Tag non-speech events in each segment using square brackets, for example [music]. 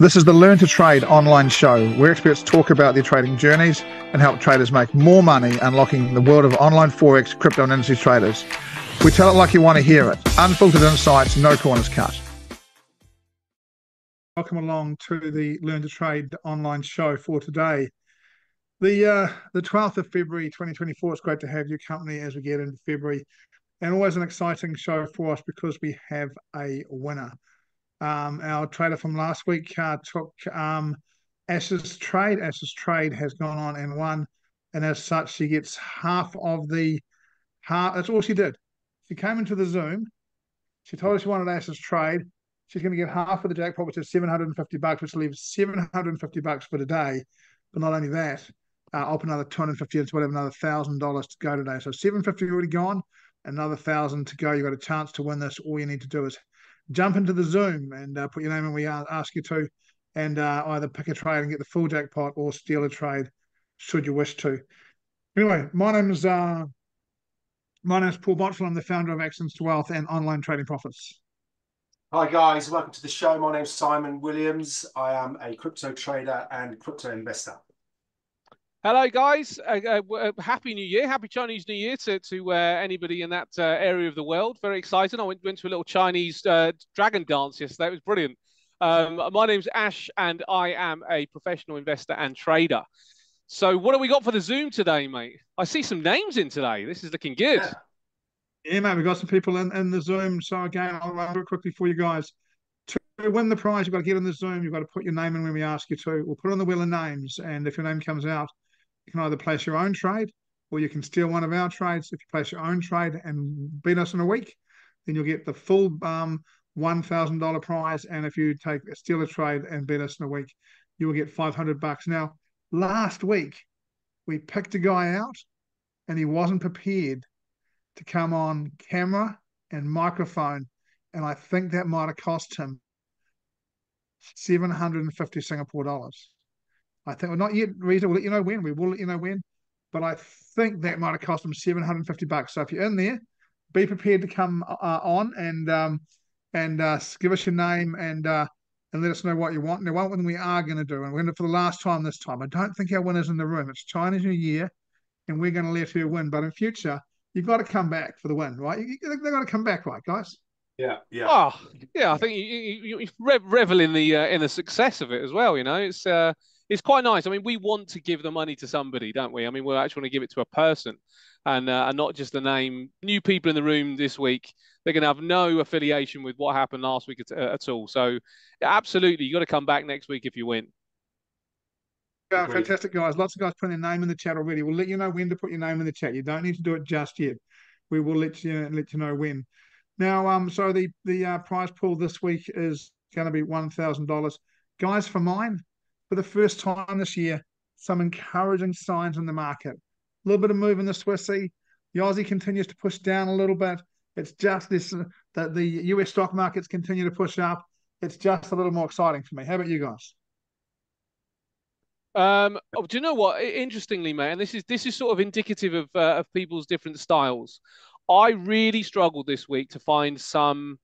This is the Learn to Trade online show where experts talk about their trading journeys and help traders make more money unlocking the world of online Forex, crypto, and industry traders. We tell it like you want to hear it. Unfiltered insights, no corners cut. Welcome along to the Learn to Trade online show for today. The uh, the 12th of February 2024. It's great to have your company as we get into February. And always an exciting show for us because we have a winner. Um, our trader from last week uh, took um, Ash's trade. Ash's trade has gone on and won, and as such, she gets half of the half. That's all she did. She came into the Zoom. She told us she wanted Ash's trade. She's going to get half of the jackpot, which is 750 bucks, which leaves 750 bucks for today. But not only that, uh, put another 250 into whatever, another thousand dollars to go today. So 750 already gone, another thousand to go. You've got a chance to win this. All you need to do is jump into the Zoom and uh, put your name in. We ask you to, and uh, either pick a trade and get the full jackpot, or steal a trade, should you wish to. Anyway, my name is uh, my name is Paul Botterill. I'm the founder of Actions to Wealth and Online Trading Profits. Hi guys, welcome to the show. My name's Simon Williams. I am a crypto trader and crypto investor. Hello, guys. Uh, uh, uh, happy New Year. Happy Chinese New Year to, to uh, anybody in that uh, area of the world. Very exciting. I went, went to a little Chinese uh, dragon dance yesterday. It was brilliant. Um, my name's Ash, and I am a professional investor and trader. So, what have we got for the Zoom today, mate? I see some names in today. This is looking good. Yeah, mate. We've got some people in, in the Zoom. So, again, I'll run it quickly for you guys. To win the prize, you've got to get in the Zoom. You've got to put your name in when we ask you to. We'll put on the wheel of names. And if your name comes out, you can either place your own trade or you can steal one of our trades. If you place your own trade and beat us in a week, then you'll get the full um, $1,000 prize. And if you take steal a trade and beat us in a week, you will get 500 bucks. Now, last week, we picked a guy out and he wasn't prepared to come on camera and microphone. And I think that might have cost him 750 Singapore dollars. I think, we're well, not yet, Rita. We'll let you know when. We will let you know when. But I think that might have cost them 750 bucks. So if you're in there, be prepared to come uh, on and um, and uh, give us your name and uh, and let us know what you want. Now, one thing we are going to do, and we're going to for the last time this time. I don't think our winner's in the room. It's Chinese New Year, and we're going to let her win. But in future, you've got to come back for the win, right? You, they've got to come back, right, guys? Yeah, yeah. Oh, yeah. I think you, you, you revel in the uh, in the success of it as well. You know, it's uh, it's quite nice. I mean, we want to give the money to somebody, don't we? I mean, we actually want to give it to a person and, uh, and not just a name. New people in the room this week, they're going to have no affiliation with what happened last week at, at all. So, absolutely, you've got to come back next week if you win. Yeah, fantastic, guys. Lots of guys putting their name in the chat already. We'll let you know when to put your name in the chat. You don't need to do it just yet. We will let you let you know when. Now, um, so the the uh, prize pool this week is going to be one thousand dollars, guys. For mine, for the first time this year, some encouraging signs in the market. A little bit of move in the Swissy. The Aussie continues to push down a little bit. It's just this that the US stock markets continue to push up. It's just a little more exciting for me. How about you guys? Um, oh, do you know what? Interestingly, man, and this is this is sort of indicative of uh, of people's different styles. I really struggled this week to find some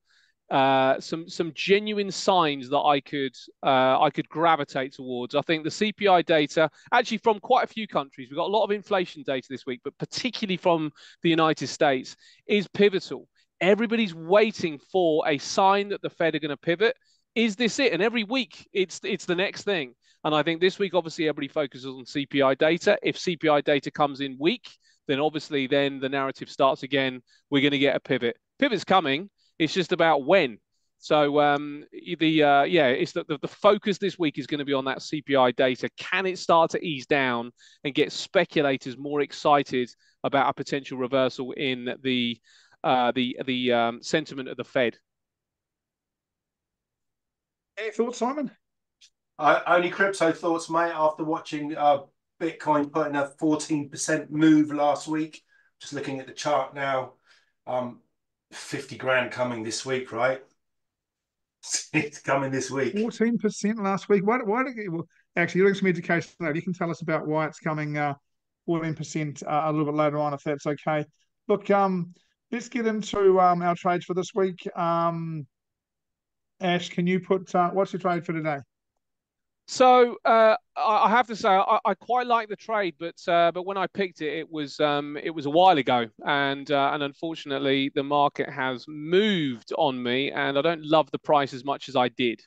uh, some some genuine signs that I could uh, I could gravitate towards. I think the CPI data, actually from quite a few countries, we've got a lot of inflation data this week, but particularly from the United States, is pivotal. Everybody's waiting for a sign that the Fed are going to pivot. Is this it? And every week, it's it's the next thing. And I think this week, obviously, everybody focuses on CPI data. If CPI data comes in weak, then obviously then the narrative starts again. We're going to get a pivot. Pivot's coming it's just about when. So um, the uh, yeah, it's the, the, the focus this week is going to be on that CPI data. Can it start to ease down and get speculators more excited about a potential reversal in the uh, the the um, sentiment of the Fed? Any thoughts, Simon? Uh, only crypto thoughts, mate. After watching uh, Bitcoin putting a fourteen percent move last week, just looking at the chart now. Um, 50 grand coming this week, right? [laughs] it's coming this week. 14% last week. Why, why did well, actually, you're doing some education there. You can tell us about why it's coming uh, 14% uh, a little bit later on, if that's okay. Look, um, let's get into um, our trades for this week. Um, Ash, can you put uh, what's your trade for today? So uh, I, have to say I, I, quite like the trade, but uh, but when I picked it, it was um, it was a while ago, and uh, and unfortunately the market has moved on me, and I don't love the price as much as I did.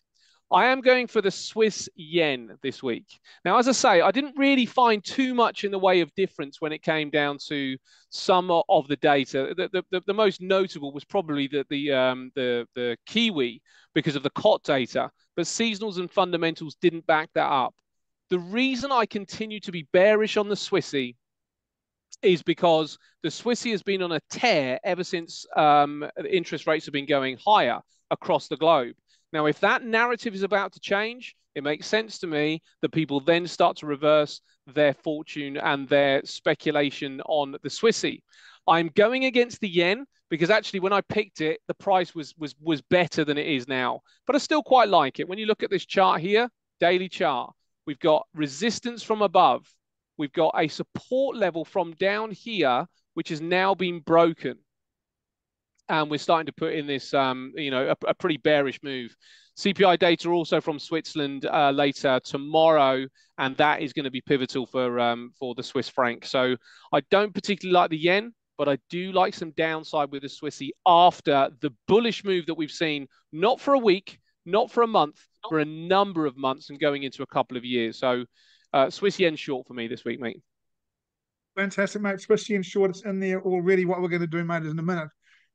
I am going for the Swiss yen this week. Now, as I say, I didn't really find too much in the way of difference when it came down to some of the data. The, the, the, the most notable was probably the the, um, the the Kiwi because of the COT data but seasonals and fundamentals didn't back that up. The reason I continue to be bearish on the Swissy is because the Swissy has been on a tear ever since um, interest rates have been going higher across the globe. Now, if that narrative is about to change, it makes sense to me that people then start to reverse their fortune and their speculation on the Swissy. I'm going against the yen because actually when I picked it, the price was was was better than it is now. But I still quite like it. When you look at this chart here, daily chart, we've got resistance from above. We've got a support level from down here, which has now been broken. And we're starting to put in this, um, you know, a, a pretty bearish move. CPI data also from Switzerland uh, later tomorrow, and that is going to be pivotal for um, for the Swiss franc. So I don't particularly like the yen but I do like some downside with the Swissy after the bullish move that we've seen, not for a week, not for a month, for a number of months and going into a couple of years. So uh, Swiss yen short for me this week, mate. Fantastic, mate. Swiss yen short, it's in there already. What we're going to do, mate, is in a minute,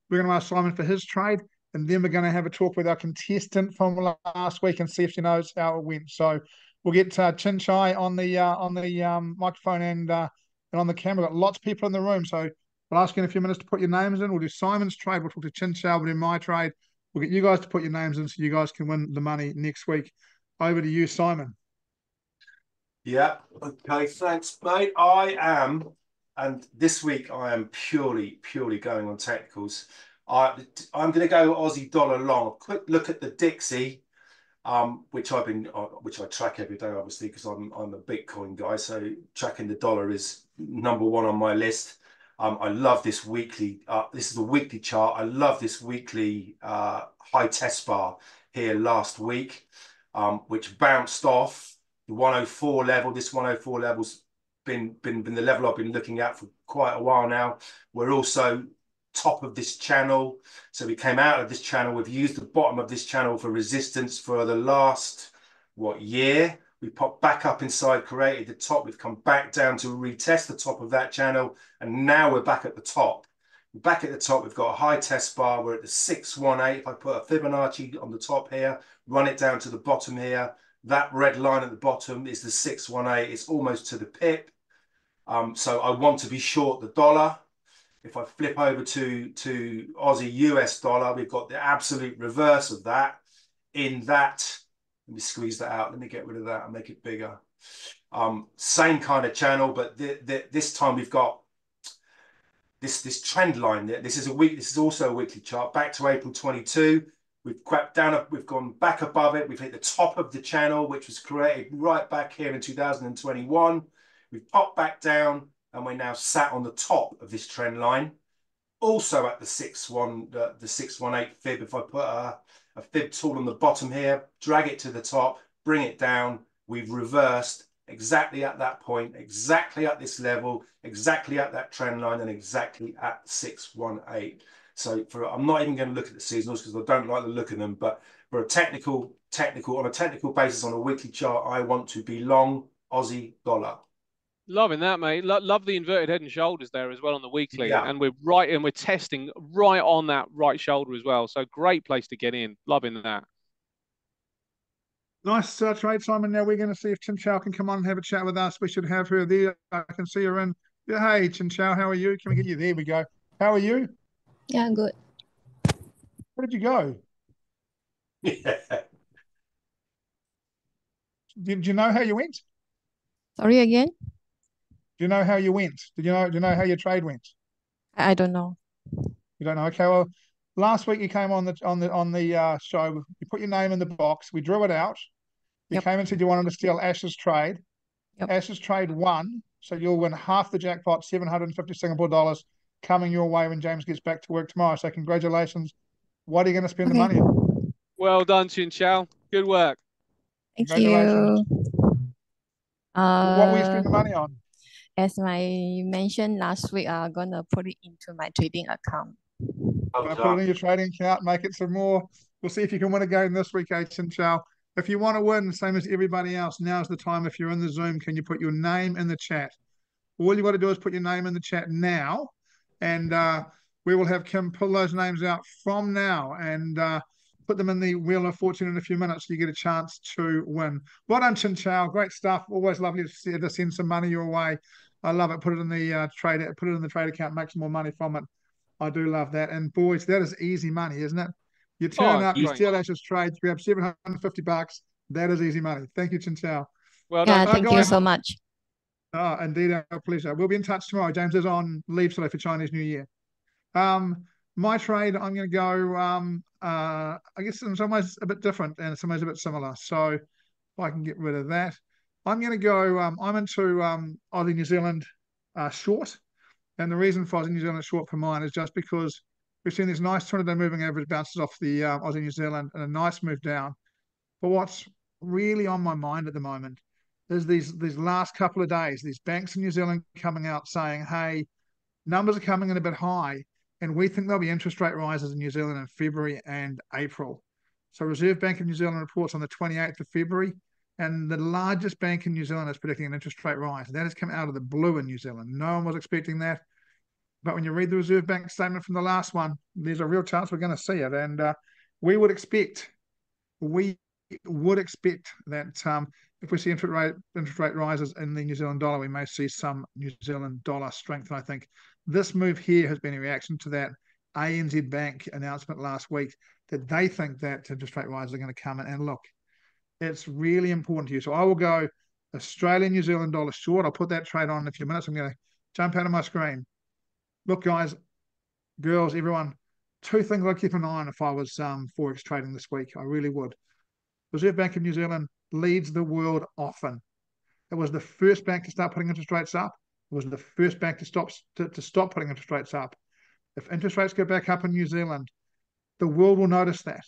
we're going to ask Simon for his trade, and then we're going to have a talk with our contestant from last week and see if she knows how it went. So we'll get uh, Chin Chai on the uh, on the um, microphone and uh, and on the camera. We've got lots of people in the room, so We'll ask you in a few minutes to put your names in. We'll do Simon's trade. We'll talk to Chin Chow, we'll do my trade. We'll get you guys to put your names in so you guys can win the money next week. Over to you, Simon. Yeah. Okay. Thanks, mate. I am, and this week I am purely, purely going on technicals. I, I'm going to go Aussie dollar long. Quick look at the Dixie, um, which I've been, uh, which I track every day, obviously, because I'm I'm a Bitcoin guy. So tracking the dollar is number one on my list. Um, I love this weekly, uh, this is the weekly chart. I love this weekly uh, high test bar here last week, um, which bounced off the 104 level. This 104 level's been, been, been the level I've been looking at for quite a while now. We're also top of this channel. So we came out of this channel. We've used the bottom of this channel for resistance for the last, what, year? We popped back up inside, created the top. We've come back down to retest the top of that channel. And now we're back at the top. Back at the top, we've got a high test bar. We're at the 618. If I put a Fibonacci on the top here, run it down to the bottom here, that red line at the bottom is the 618. It's almost to the pip. Um, so I want to be short the dollar. If I flip over to, to Aussie US dollar, we've got the absolute reverse of that in that let me squeeze that out. Let me get rid of that and make it bigger. Um, same kind of channel, but th th this time we've got this this trend line. This is a week. This is also a weekly chart. Back to April 22. We've crept down. We've gone back above it. We've hit the top of the channel, which was created right back here in 2021. We've popped back down, and we're now sat on the top of this trend line. Also at the six one the, the six one eight fib. If I put a a fib tool on the bottom here, drag it to the top, bring it down. We've reversed exactly at that point, exactly at this level, exactly at that trend line, and exactly at 618. So for I'm not even going to look at the seasonals because I don't like the look of them, but for a technical, technical, on a technical basis on a weekly chart, I want to be long Aussie dollar. Loving that, mate. Lo- love the inverted head and shoulders there as well on the weekly, yeah. and we're right and we're testing right on that right shoulder as well. So great place to get in. Loving that. Nice uh, trade, Simon. Now we're going to see if Chin Chow can come on and have a chat with us. We should have her there. I can see her in. Yeah, hey, Chin Chow, how are you? Can we get you? There we go. How are you? Yeah, I'm good. Where did you go? Yeah. [laughs] Did you know how you went? Sorry again? Do you know how you went? Did you know? Do you know how your trade went? I don't know. You don't know? Okay. Well, last week you came on the on the on the uh, show. You put your name in the box. We drew it out. You yep. came and said you wanted to steal Ash's trade. Yep. Ash's trade won, so you'll win half the jackpot, seven hundred and fifty Singapore dollars, coming your way when James gets back to work tomorrow. So congratulations. What are you going to spend okay. the money on? Well done, Chin Chow. Good work. Thank Congratulations. you. what will you Uh, spend the money on? As I mentioned last week, I'm gonna put it into my trading account. Well Gonna put it in your trading account, make it some more. We'll see if you can win a game this week, eh, Chin Chow. If you want to win, same as everybody else, now's the time. If you're in the Zoom, can you put your name in the chat? All you got to do is put your name in the chat now, and uh, we will have Kim pull those names out from now and uh, put them in the Wheel of Fortune in a few minutes so you get a chance to win. Well done, Chin Chow. Great stuff. Always lovely to, see, to send some money your way. I love it. Put it in the uh, trade. Put it in the trade account. Make some more money from it. I do love that. And boys, that is easy money, isn't it? You turn Oh, up, you great. steal Ash's trade, you grab 750 bucks. That is easy money. Thank you, Chin Chow. Well done. Uh, thank you so much. Oh, indeed, our pleasure. We'll be in touch tomorrow. James is on leave today for Chinese New Year. Um, my trade, I'm going to go. Um, uh, I guess in some ways a bit different, and in some ways a bit similar. So if I can get rid of that, I'm going to go. Um, I'm into um, Aussie New Zealand uh, short, and the reason for Aussie New Zealand short for mine is just because we've seen this nice 20-day moving average bounces off the uh, Aussie New Zealand and a nice move down. But what's really on my mind at the moment is these these last couple of days, these banks in New Zealand coming out saying, "Hey, numbers are coming in a bit high, and we think there'll be interest rate rises in New Zealand in February and April." So, Reserve Bank of New Zealand reports on the 28th of February, and the largest bank in New Zealand is predicting an interest rate rise. That has come out of the blue in New Zealand. No one was expecting that. But when you read the Reserve Bank statement from the last one, there's a real chance we're going to see it, and uh, we would expect we would expect that um, if we see interest rate interest rate rises in the New Zealand dollar, we may see some New Zealand dollar strength. And I think this move here has been a reaction to that ANZ Bank announcement last week that they think that interest rate rises are going to come. And look, it's really important to you. So I will go Australian New Zealand dollar short. I'll put that trade on in a few minutes. I'm going to jump out of my screen. Look, guys, girls, everyone, two things I'd keep an eye on if I was um, forex trading this week. I really would. Reserve Bank of New Zealand leads the world often. It was the first bank to start putting interest rates up. It was the first bank to stop to, to stop putting interest rates up. If interest rates go back up in New Zealand, the world will notice that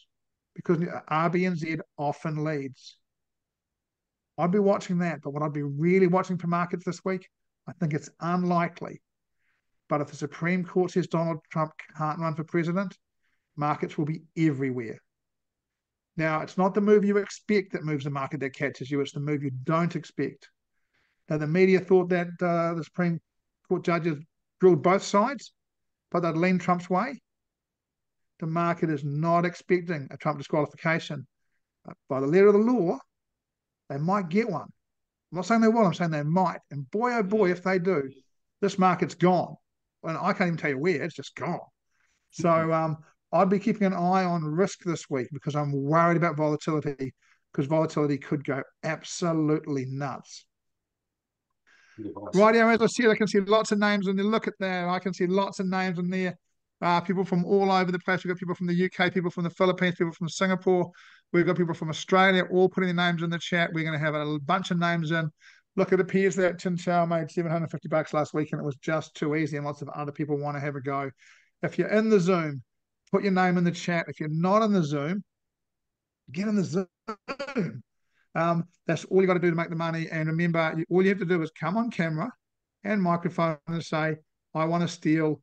because RBNZ often leads. I'd be watching that, but what I'd be really watching for markets this week, I think it's unlikely. But if the Supreme Court says Donald Trump can't run for president, markets will be everywhere. Now, it's not the move you expect that moves the market that catches you, it's the move you don't expect. Now, the media thought that uh, the Supreme Court judges drilled both sides, but they'd lean Trump's way. The market is not expecting a Trump disqualification. But by the letter of the law, they might get one. I'm not saying they will, I'm saying they might. And boy, oh boy, if they do, this market's gone. And I can't even tell you where, it's just gone. So um, I'd be keeping an eye on risk this week because I'm worried about volatility because volatility could go absolutely nuts. Right here, as I said, I can see lots of names in there. Look at that. I can see lots of names in there. Uh, people from all over the place. We've got people from the UK, people from the Philippines, people from Singapore. We've got people from Australia all putting their names in the chat. We're going to have a bunch of names in. Look, it appears that Chow made 750 bucks last week and it was just too easy, and lots of other people want to have a go. If you're in the Zoom, put your name in the chat. If you're not in the Zoom, get in the Zoom. Um, that's all you got to do to make the money. And remember, you, all you have to do is come on camera and microphone and say, I want to steal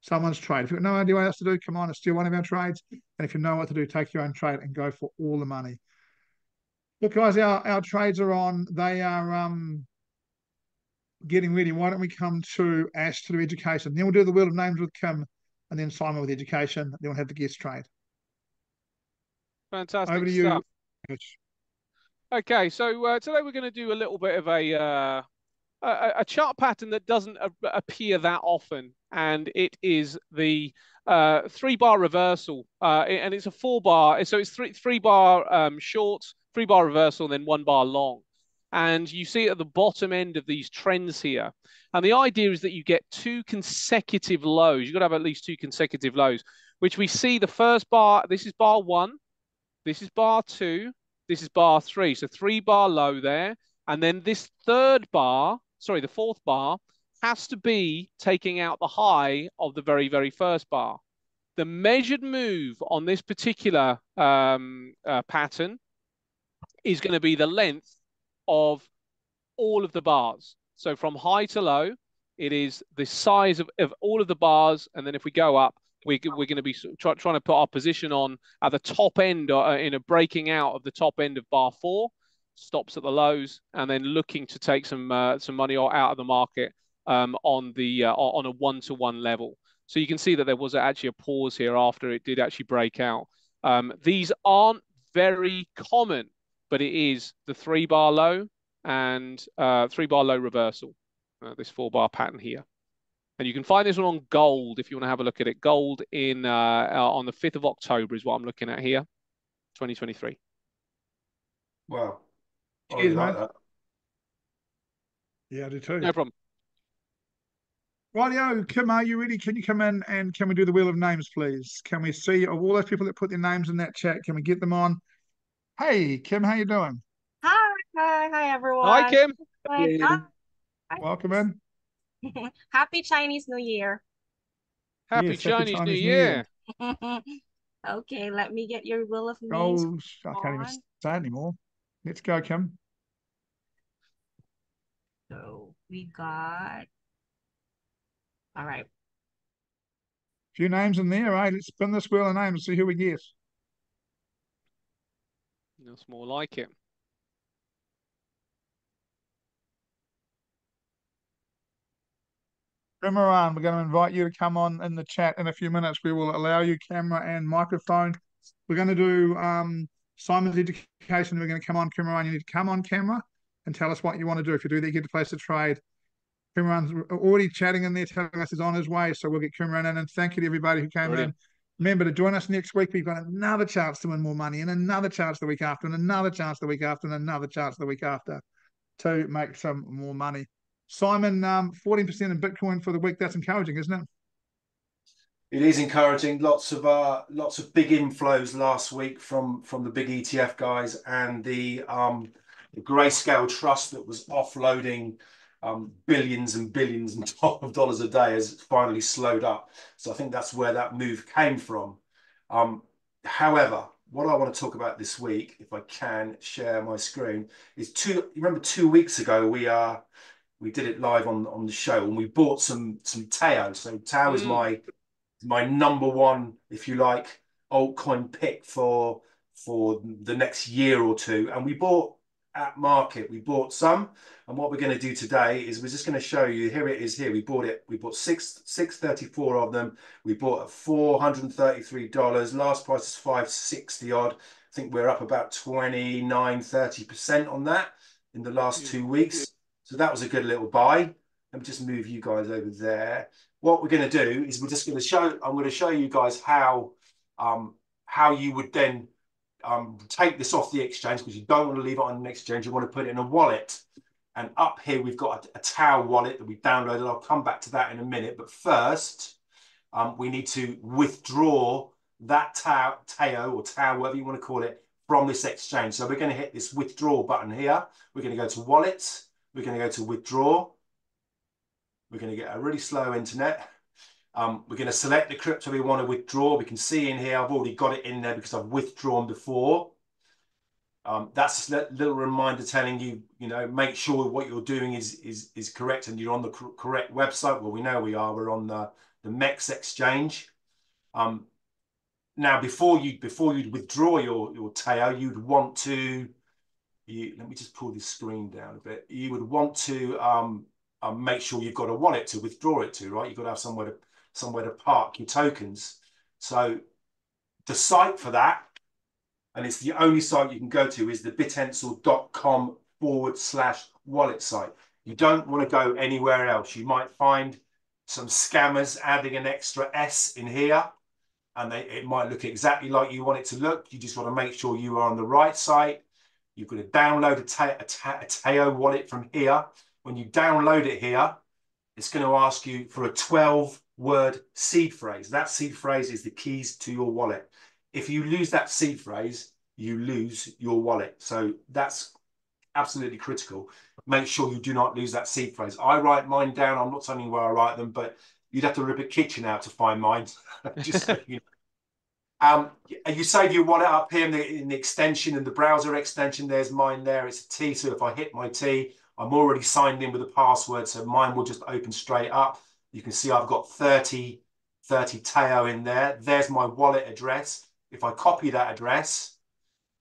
someone's trade. If you've got no idea what else to do, come on and steal one of our trades. And if you know what to do, take your own trade and go for all the money. Look, guys, our, our trades are on. They are um, getting ready. Why don't we come to Ash to do education? Then we'll do the wheel of names with Kim and then Simon with education. Then we'll have the guest trade. Fantastic Over to stuff. you. Okay, so uh, today we're going to do a little bit of a uh, a, a chart pattern that doesn't appear that often, and it is the uh, three bar reversal, uh, and it's a four bar. So it's three three bar um, short, three bar reversal, and then one bar long. And you see at the bottom end of these trends here. And the idea is that you get two consecutive lows. You've got to have at least two consecutive lows, which we see the first bar, this is bar one, this is bar two, this is bar three. So three bar low there. And then this third bar, sorry, the fourth bar has to be taking out the high of the very, very first bar. The measured move on this particular um, uh, pattern is going to be the length of all of the bars. So from high to low, it is the size of, of all of the bars. And then if we go up, we, we're going to be try, trying to put our position on at the top end uh, in a breaking out of the top end of bar four, stops at the lows, and then looking to take some uh, some money out of the market um, on the uh, on a one to one level. So you can see that there was actually a pause here after it did actually break out. Um, these aren't very common, but it is the three bar low and uh, three bar low reversal, uh, this four bar pattern here. And you can find this one on gold if you want to have a look at it. Gold in uh, uh on the 5th of October is what I'm looking at here, 2023. Wow. Oh, Cheers, like that. Yeah, I do too. No problem. Rightio, Kim, are you ready? Can you come in and can we do the wheel of names, please? Can we see of all those people that put their names in that chat? Can we get them on? Hey, Kim, how you doing? Hi, hi, hi, everyone. Hi, Kim. Hi. Hi. Welcome in. [laughs] Happy Chinese New Year. Happy, Yes, Chinese, happy New Chinese New Year. Year. [laughs] okay, let me get your will of names. Oh, I can't even say anymore. Let's go, Kim. So we got. All right. A few names in there, right? Let's spin this wheel of names and see who we get. That's more like it. Primaran, we're going to invite you to come on in the chat in a few minutes. We will allow you camera and microphone. We're going to do um, Simon's education. We're going to come on camera. You need to come on camera and tell us what you want to do. If you do that, you get to place a trade. Primaran's already chatting in there, telling us he's on his way. So we'll get Primaran in. And thank you to everybody who came Brilliant. in. Remember to join us next week. We've got another chance to win more money and another chance the week after and another chance the week after and another chance the week after to make some more money. Simon, um, 14% in Bitcoin for the week. That's encouraging, isn't it? It is encouraging. Lots of uh, lots of big inflows last week from from the big ETF guys and the um, the Grayscale Trust that was offloading um, billions and billions [laughs] of dollars a day has finally slowed up. So I think that's where that move came from. Um, however, what I want to talk about this week, if I can share my screen, is two. You remember two weeks ago we uh we did it live on on the show and we bought some some Tao. So Tao is Mm. my my number one, if you like, altcoin pick for for the next year or two. And we bought at market. We bought some, and what we're going to do today is we're just going to show you. Here it is. Here we bought it. We bought six six thirty four of them. We bought at four hundred and thirty three dollars. Last price is five sixty odd. I think we're up about 29, 30 percent on that in the last two weeks. So that was a good little buy. Let me just move you guys over there. What we're going to do is we're just going to show. I'm going to show you guys how um, how you would then um, take this off the exchange because you don't want to leave it on an exchange. You want to put it in a wallet. And up here we've got a, a Tau wallet that we downloaded. I'll come back to that in a minute. But first, um, we need to withdraw that Tau, Tao or Tau, whatever you want to call it, from this exchange. So we're going to hit this withdraw button here. We're going to go to wallets. We're going to go to withdraw. We're going to get a really slow internet. Um, we're going to select the crypto we want to withdraw. We can see in here, I've already got it in there because I've withdrawn before. Um, that's a little reminder telling you, you know, make sure what you're doing is is is correct and you're on the cor correct website. Well, we know we are. We're on the the MEX exchange. Um, now, before you before you'd withdraw your your Tao, you'd want to. You, let me just pull this screen down a bit. You would want to um, um, make sure you've got a wallet to withdraw it to, right? You've got to have somewhere to somewhere to park your tokens. So the site for that, and it's the only site you can go to, is the bittensor.com forward slash wallet site. You don't want to go anywhere else. You might find some scammers adding an extra S in here, and they, it might look exactly like you want it to look. You just want to make sure you are on the right site. You've got to download a, Tao wallet from here. When you download it here, it's going to ask you for a 12 word seed phrase. That seed phrase is the keys to your wallet. If you lose that seed phrase, you lose your wallet. So that's absolutely critical. Make sure you do not lose that seed phrase. I write mine down. I'm not telling you where I write them, but you'd have to rip a kitchen out to find mine. [laughs] Just so you know. Um, you save your wallet up here in the, in the extension and the browser extension. There's mine there. It's a T. So if I hit my T, I'm already signed in with a password. So mine will just open straight up. You can see I've got 30, 30 Teo in there. There's my wallet address. If I copy that address,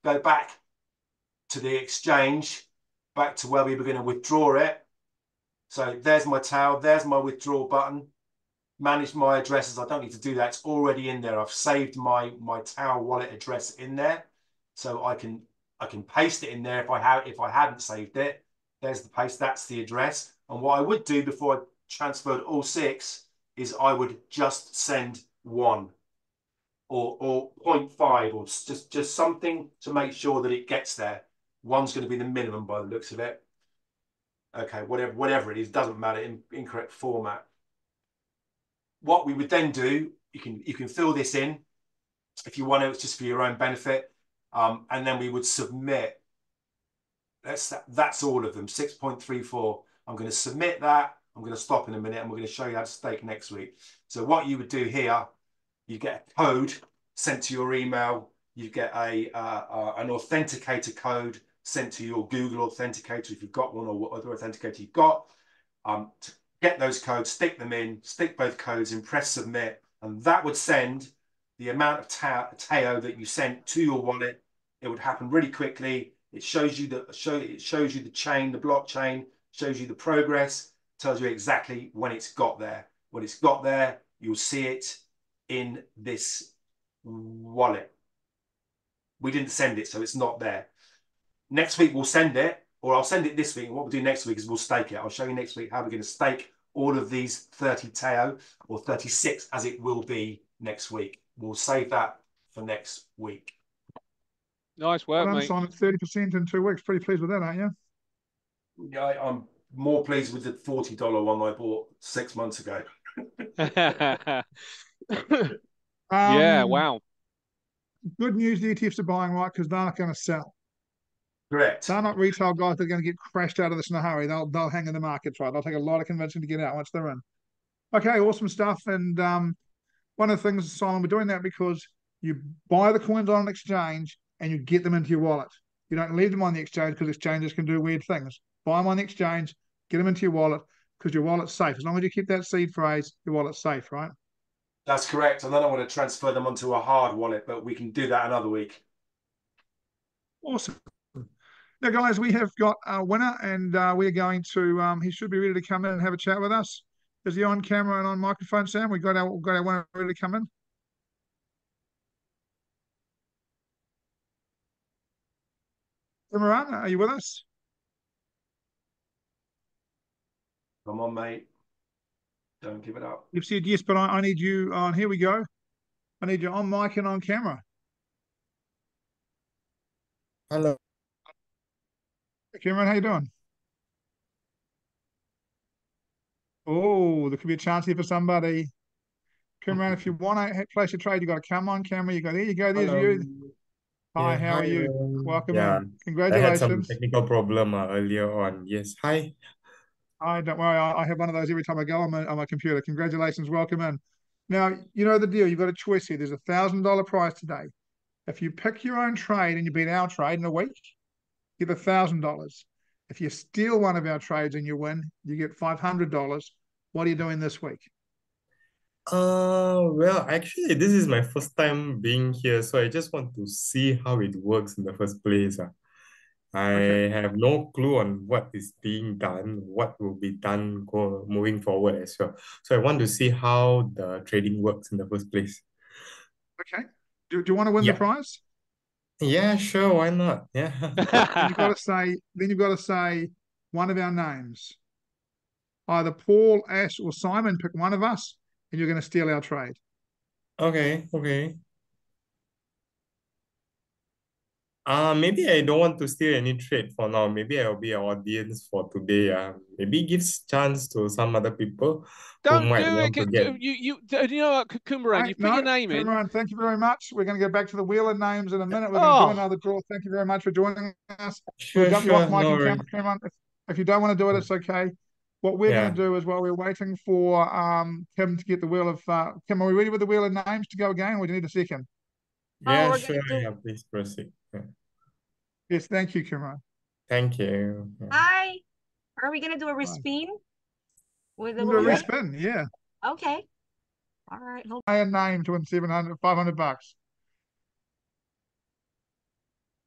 go back to the exchange, back to where we were going to withdraw it. So there's my Teo. There's my withdraw button manage my addresses. I don't need to do that. It's already in there. I've saved my my Teo wallet address in there, so I can I can paste it in there if I have if I hadn't saved it. There's the paste. That's the address. And what I would do before I transferred all six is I would just send one or or 0.5 or just just something to make sure that it gets there. One's going to be the minimum by the looks of it. Okay, whatever whatever it is, doesn't matter in incorrect format what we would then do, you can you can fill this in if you want to. It's just for your own benefit, um, and then we would submit. That's that's all of them. Six point three four. I'm going to submit that. I'm going to stop in a minute, and we're going to show you how to stake next week. So what you would do here, you get a code sent to your email. You get a uh, uh, an authenticator code sent to your Google Authenticator if you've got one, or what other authenticator you've got. Um, to get those codes, stick them in, stick both codes in, press submit, and that would send the amount of Teo that you sent to your wallet. It would happen really quickly. It shows you the show it shows you the chain, the blockchain, shows you the progress, tells you exactly when it's got there. When it's got there, you'll see it in this wallet. We didn't send it, so it's not there. Next week we'll send it, or I'll send it this week. And what we'll do next week is we'll stake it. I'll show you next week how we're going to stake all of these 30 Teo or 36 as it will be next week. We'll save that for next week. Nice work, well, mate. On 30% in two weeks. Pretty pleased with that, aren't you? Yeah, I'm more pleased with the $40 one I bought six months ago. [laughs] um, yeah, wow. Good news the ETFs are buying, right? Because they're not going to sell. Correct. They're not retail guys that are going to get crashed out of this in a hurry. They'll they'll hang in the markets, right? They'll take a lot of convincing to get out once they're in. Okay, awesome stuff. And um, one of the things, Simon, we're doing that because you buy the coins on an exchange and you get them into your wallet. You don't leave them on the exchange because exchanges can do weird things. Buy them on the exchange, get them into your wallet because your wallet's safe. As long as you keep that seed phrase, your wallet's safe, right? That's correct. And then I want to transfer them onto a hard wallet, but we can do that another week. Awesome. Now, guys, we have got a winner, and uh, we're going to. Um, he should be ready to come in and have a chat with us. Is he on camera and on microphone, Sam? We got our got our winner ready to come in. Imran, are you with us? Come on, mate. Don't give it up. You've said yes, but I, I need you on. Here we go. I need you on mic and on camera. Hello. Cameron, how you doing? Oh, there could be a chance here for somebody. Cameron, if you want to place a trade, you got to come on camera. You go there. You go. There's Hello. you. Hi, how hi, are you? Welcome. Yeah, congratulations. I had some technical problem uh, earlier on. Yes, hi. Hi, don't worry. I, I have one of those every time I go on my, on my computer. Congratulations. Welcome in. Now, you know the deal. You've got a choice here. There's a thousand dollar prize today. If you pick your own trade and you beat our trade in a week, you get $1,000. If you steal one of our trades and you win, you get $500. What are you doing this week? Uh, well, actually, this is my first time being here, so I just want to see how it works in the first place. Uh. I okay. have no clue on what is being done, what will be done go, moving forward as well. So I want to see how the trading works in the first place. Okay. Do, do you want to win yeah. the prize? Yeah, sure, why not? Yeah. [laughs] then you've got to say, then you've got to say one of our names. Either Paul, Ash, or Simon. Pick one of us, and you're going to steal our trade. Okay, okay. Uh, maybe I don't want to steal any trade for now. Maybe I'll be an audience for today. Uh, maybe gives chance to some other people don't do it. Get... You, you, you know what, Kumaran, you put no, your name Kumaran, in. Thank you very much. We're going to go back to the wheel of names in a minute. We're going to do another draw. Thank you very much for joining us. Sure, we'll jump sure, off Mike no and Cameron. If, if, you don't want to do it, it's okay. What we're yeah. going to do is while we're waiting for um, Kim to get the wheel of uh, Kim, are we ready with the wheel of names to go again, or do you need a second? Oh, Yeah, we're sure. do- Yeah, please proceed. Yeah. Yes, thank you, Kimran. Thank you. Yeah. Hi. Are we gonna do a respin? With the We'll do a respin, yeah. Okay. All right. Hold Pay a name to win 700, 500 bucks.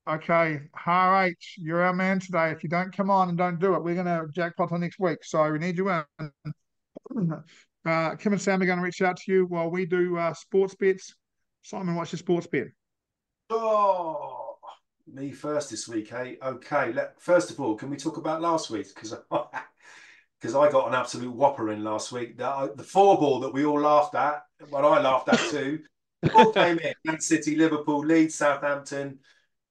Okay, RH, you're our man today. If you don't come on and don't do it, we're going to jackpot on next week. So we need you in. [clears throat] Uh, Kim and Sam are going to reach out to you while we do uh, sports bets. Simon, what's your sports bet? Oh, me first this week, eh? Okay. Let first of all, can we talk about last week? Because because [laughs] I got an absolute whopper in last week. The, the four ball that we all laughed at, what I laughed at too. all [laughs] came in. Man City, Liverpool, Leeds, Southampton.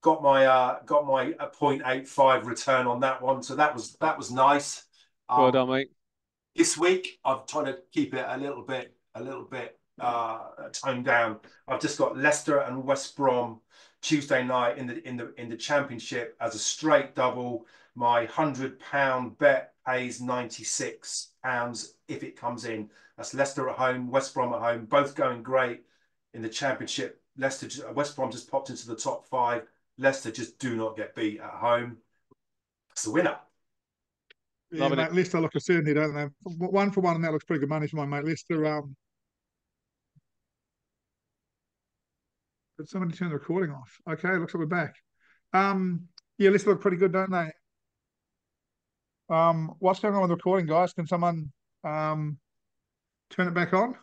Got my uh got my uh, 0.85 return on that one. So that was that was nice. Well Um, done, mate. this week I'm trying to keep it a little bit a little bit uh toned down. I've just got Leicester and West Brom Tuesday night in the in the in the championship as a straight double. My hundred pound bet pays ninety six pounds if it comes in. That's Leicester at home, West Brom at home, both going great in the championship. Leicester, West Brom just popped into the top five. Leicester just do not get beat at home. It's the winner. Yeah, Loving mate, Leicester look a certainty, don't they? One for one, and that looks pretty good money for my mate. Leicester. Um, did somebody turn the recording off? Okay, looks like we're back. Um, yeah, Leicester look pretty good, don't they? Um, what's going on with the recording, guys? Can someone um turn it back on?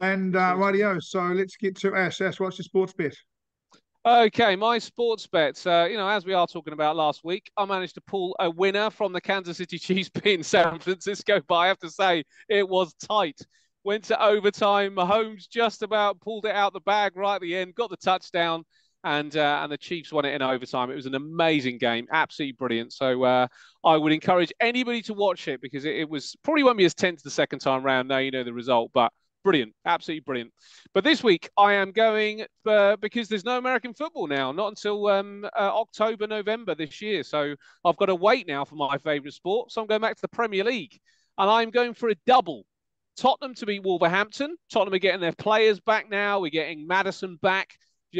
And uh, rightio, so let's get to Ash. Ash, what's your sports bet? Okay, my sports bets. Uh, you know, as we are talking about last week, I managed to pull a winner from the Kansas City Chiefs [laughs] in San Francisco. But I have to say, it was tight. Went to overtime. Mahomes just about pulled it out the bag right at the end, got the touchdown, and uh, and the Chiefs won it in overtime. It was an amazing game, absolutely brilliant. So uh, I would encourage anybody to watch it because it, it was probably won't be as tense the second time round. Now you know the result, but brilliant, absolutely brilliant. But this week I am going uh, because there's no American football now, not until um, uh, October, November this year. So I've got to wait now for my favourite sport. So I'm going back to the Premier League, and I'm going for a double. Tottenham to beat Wolverhampton. Tottenham are getting their players back now. We're getting Maddison back.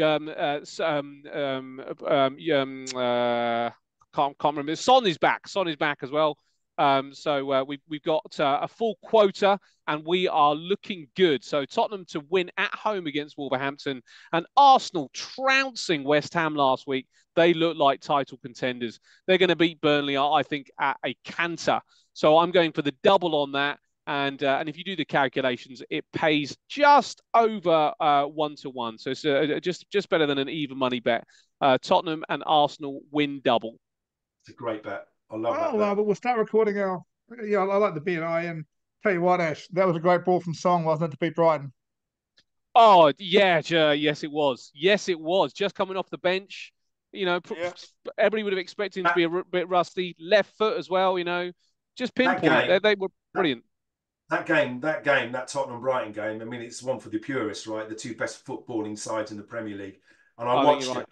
Um, uh, um, um, um, um, uh, can't, can't remember. Son is back. Son is back as well. Um, so uh, we've we've got uh, a full quota, and we are looking good. So Tottenham to win at home against Wolverhampton, and Arsenal trouncing West Ham last week. They look like title contenders. They're going to beat Burnley, I think, at a canter. So I'm going for the double on that. And uh, and if you do the calculations, it pays just over uh, one to one. So it's uh, just just better than an even money bet. Uh, Tottenham and Arsenal win double. It's a great bet. I love that Oh, bet. uh, but we'll start recording our. Yeah, I, I like the bet. I am. Tell you what, Ash, that was a great ball from Song, wasn't it, to beat Brighton? Oh yeah, uh, yes it was. Yes it was. Just coming off the bench, you know, Yeah. everybody would have expected him to be a r- bit rusty. Left foot as well, you know, just pinpoint. They, they were brilliant. That game, that game, that Tottenham Brighton game. I mean, it's one for the purists, right? The two best footballing sides in the Premier League. And I, I watched you're it.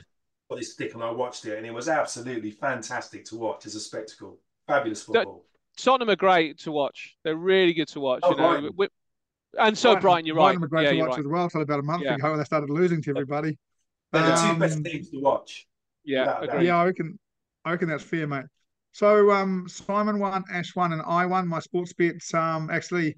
Right. Got this stick, and I watched it, and it was absolutely fantastic to watch as a spectacle. Fabulous football. Tottenham are great to watch. They're really good to watch. Oh, you know, Brighton. We- and so Brighton, you're right. Brighton were great Yeah, to watch right. as well until about a month Yeah. ago when they started losing to everybody. They're the two best Um, teams to watch. Yeah, without a doubt. agreed. Yeah, I reckon. I reckon that's fair, mate. So, um, Simon won, Ash won, and I won my sports bets. Um, actually,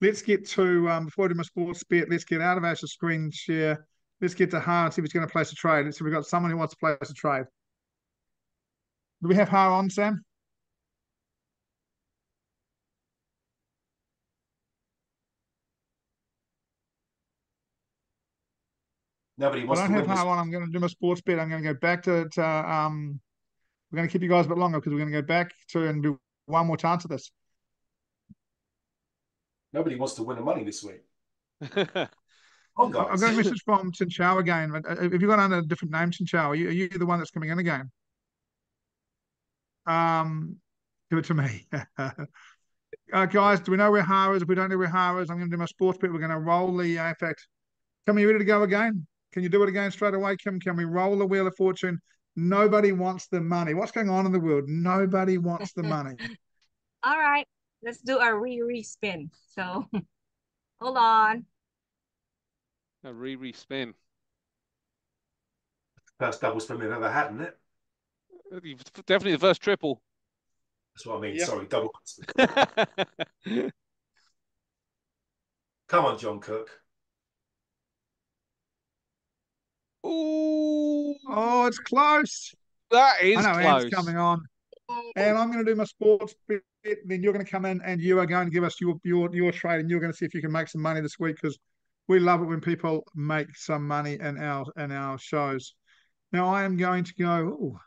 let's get to um before I do my sports bet. Let's get out of Ash's screen share. Let's get to Har and see if he's going to place a trade. Let's see, we've got someone who wants to place a trade. Do we have Har on, Sam? Nobody If I wants don't to have win this. Har on. I'm going to do my sports bet. I'm going to go back to, to um. We're going to keep you guys a bit longer because we're going to go back to and do one more chance of this. Nobody wants to win the money this week. [laughs] Yeah. On, I- I've got a message from Chinchao again. but, uh, Have you got under a different name, Chinchao? Are you, are you the one that's coming in again? Um, give it to me. [laughs] uh, guys, do we know where Har is? If we don't know where Har is, I'm going to do my sports bet. We're going to roll the. Uh, in fact, Kim, are you ready to go again? Can you do it again straight away, Kim? Can we roll the wheel of fortune? Nobody wants the money. What's going on in the world? Nobody wants the money. [laughs] All right, let's do a re re spin. So [laughs] hold on. A re re spin. First double spin we've ever had, isn't it? Definitely the first triple. That's what I mean. Yeah. Sorry, double. [laughs] [laughs] Come on, John Cook. Ooh, Oh, it's close. that is I know close. Ant's coming on. And I'm going to do my sports bit. Then you're going to come in and you are going to give us your your your trade, and you're going to see if you can make some money this week because we love it when people make some money in our in our shows. Now I am going to go. Ooh,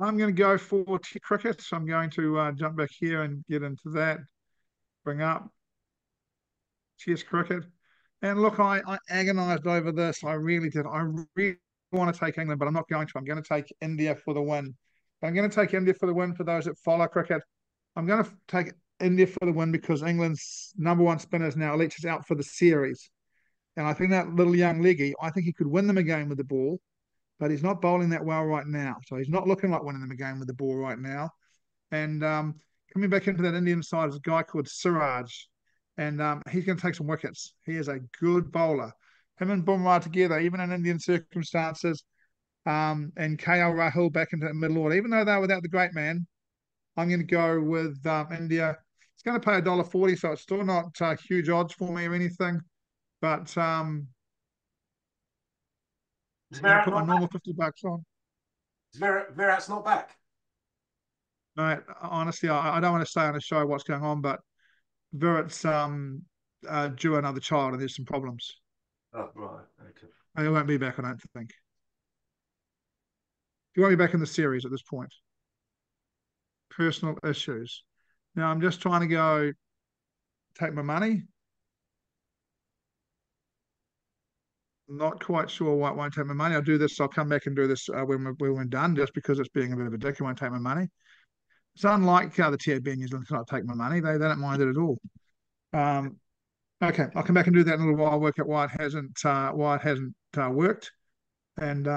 I'm going to go for cricket. So I'm going to uh, jump back here and get into that. Bring up Test cricket. And look, I, I agonised over this. I really did. I really want to take England, but I'm not going to. I'm going to take India for the win. I'm going to take India for the win for those that follow cricket. I'm going to take India for the win because England's number one spinner is now Leach is out for the series. And I think that little young leggy, I think he could win them a game with the ball, but he's not bowling that well right now. So he's not looking like winning them a game with the ball right now. And um, coming back into that Indian side is a guy called Siraj and um, he's going to take some wickets. He is a good bowler. Him and Bumrah together, even in Indian circumstances, um, and KL Rahul back into the middle order. Even though they're without the great man, I'm going to go with um, India. It's going to pay a dollar forty, so it's still not uh, huge odds for me or anything. But um, Is I'm going to put my not normal back? fifty bucks on. Is Virat, Virat's not back. No, honestly, I, I don't want to say on the show what's going on, but Virat's um, uh, due another child, and there's some problems. Oh, right. Okay. And he won't be back, I don't think. He won't be back in the series at this point. Personal issues. Now I'm just trying to go take my money. Not quite sure why it won't take my money. I'll do this. I'll come back and do this uh, when, we're, when we're done, just because it's being a bit of a dick. It won't take my money. It's unlike uh, the TAB in New Zealand to not take my money. They, they don't mind it at all. Um, okay, I'll come back and do that in a little while. Work out why it hasn't uh, why it hasn't uh, worked, and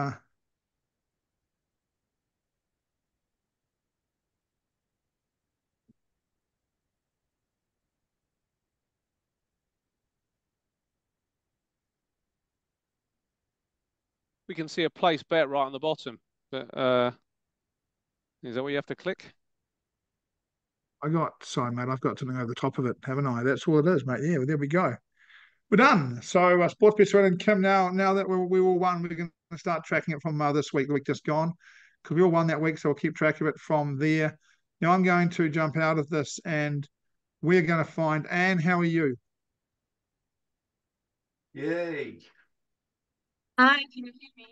We can see a place bet right on the bottom. But uh, is that what you have to click? I got sorry, mate. I've got something over the top of it, haven't I? That's all it is, mate. Yeah, well, there we go. We're done. So uh, sports bets and Kim. Now, now that we're, we all won, we're going to start tracking it from uh, this week, the week just gone, because we all won that week. So we'll keep track of it from there. Now I'm going to jump out of this, and we're going to find Anne. How are you? Yay. Hi, can you hear me?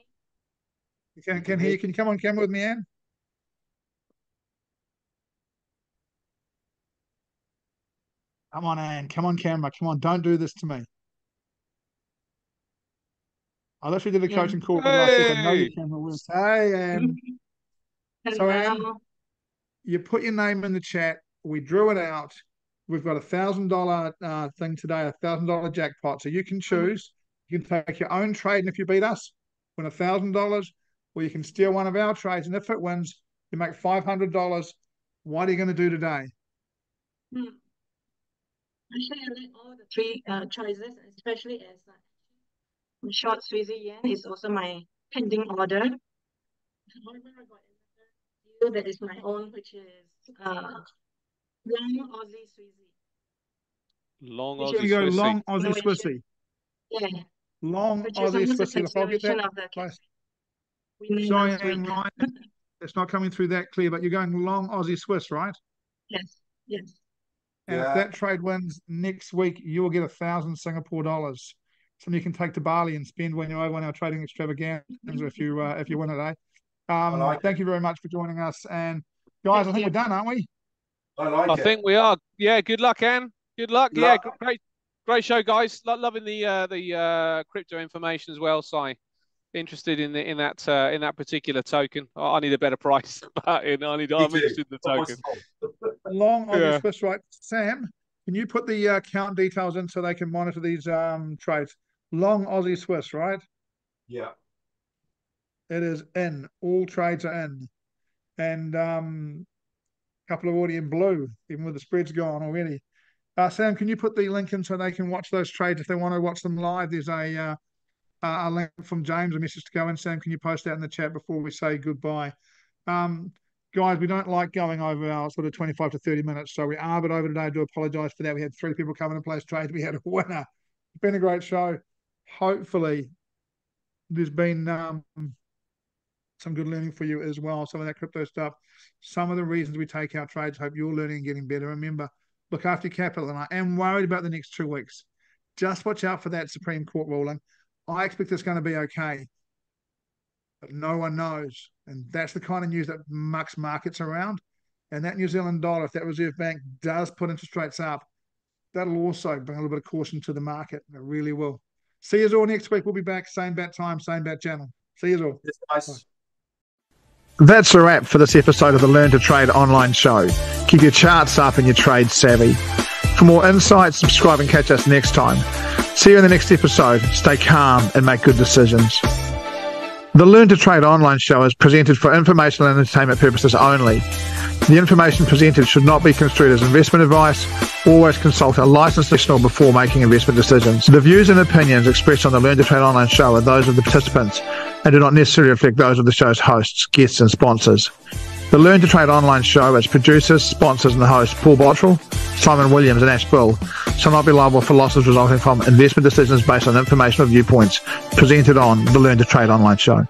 You can can hear you. Can you come on camera with me, Anne? Come on, Anne. Come on, camera. Come on. Don't do this to me. I literally did a Yeah. coaching call with her last week. I know your Hey. camera works. Hey, Anne. [laughs] So, Anne, you put your name in the chat. We drew it out. We've got a thousand dollar uh, thing today, a thousand dollar jackpot. So you can choose. You can take your own trade, and if you beat us, win a thousand dollars, or you can steal one of our trades, and if it wins, you make five hundred dollars. What are you going to do today? Hmm. Actually, I like all the three uh, choices, especially as uh, short Swissy yen is also my pending order. However, I got another deal that is my own, which is uh, long Aussie Swissy. Long Which You go Swissy. long Aussie Innovation. Swissy, Yeah, long which is Aussie almost a Swissy. Look, I'll get continuation that. of the place. Sorry, last Anne, week. right? It's not coming through that clear, but you're going long Aussie Swiss, right? Yes, yes. And if that trade wins next week, you will get a thousand Singapore dollars. Something you can take to Bali and spend when you're over on our trading extravaganza if you uh, if you win it, eh? Um, like thank you very much for joining us. And guys, I think you. we're done, aren't we? I like I it. think we are. Yeah, good luck, Anne. Good luck. Good Yeah, luck. great, great show, guys. Lo- loving the uh, the uh, crypto information as well. Si, interested in the in that uh, in that particular token. I I need a better price, [laughs] but in, I need. Me I'm too. interested in the token. [laughs] Long Aussie Yeah. Swiss, right? Sam, can you put the uh, account details in so they can monitor these um, trades? Long Aussie Swiss, right? Yeah. It is in. All trades are in. And um, A couple have already in blue, even with the spreads gone already. Uh, Sam, can you put the link in so they can watch those trades if they want to watch them live? There's a uh, a link from James, a message to go in. Sam, can you post that in the chat before we say goodbye? Um, guys, we don't like going over our sort of 25 to 30 minutes, so we are but over today. I do apologise for that. We had three people come in and place trades. We had a [laughs] winner. It's been a great show. Hopefully, there's been um, some good learning for you as well. Some of that crypto stuff, some of the reasons we take our trades. Hope you're learning and getting better. Remember, look after your capital. And I am worried about the next two weeks. Just watch out for that Supreme Court ruling. I expect it's going to be okay, but no one knows. And that's the kind of news that mucks markets around. And that New Zealand dollar, if that Reserve Bank does put interest rates up, that'll also bring a little bit of caution to the market. It really will. See you all next week. We'll be back, same bat time, same bat channel. See you all. Yes, That's a wrap for this episode of the Learn to Trade online show. Keep your charts up and your trade savvy. For more insights, subscribe and catch us next time. See you in the next episode. Stay calm and make good decisions. The Learn to Trade online show is presented for informational and entertainment purposes only. The information presented should not be construed as investment advice. Always consult a licensed professional before making investment decisions. The views and opinions expressed on the Learn to Trade online show are those of the participants and do not necessarily reflect those of the show's hosts, guests, and sponsors. The Learn to Trade online show, its producers, sponsors, and the host, Paul Botterill, Simon Williams, and Ash Bull, shall not be liable for losses resulting from investment decisions based on information or viewpoints presented on the Learn to Trade online show.